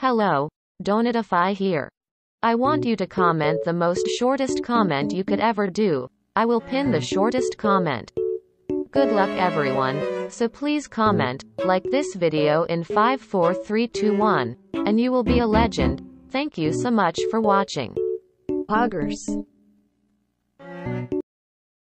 Hello, Donutify here. I want you to comment the most shortest comment you could ever do. I will pin the shortest comment. Good luck everyone. So please comment, like this video in five, four, three, two, one, and you will be a legend. Thank you so much for watching. Poggers.